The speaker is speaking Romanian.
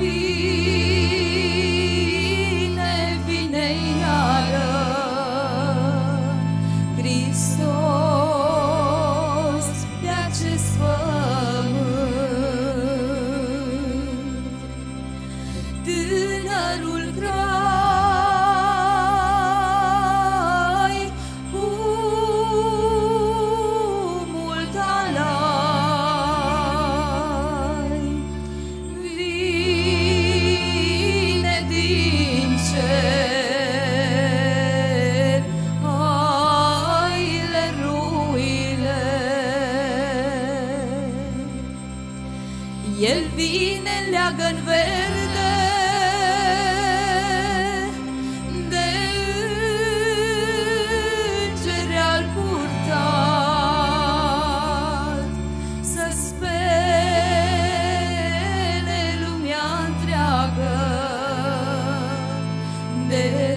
vine, vine iară, Hristos pe acest pământ. El vine, leagă în verde De îngeri al purtat Să spele lumea întreagă De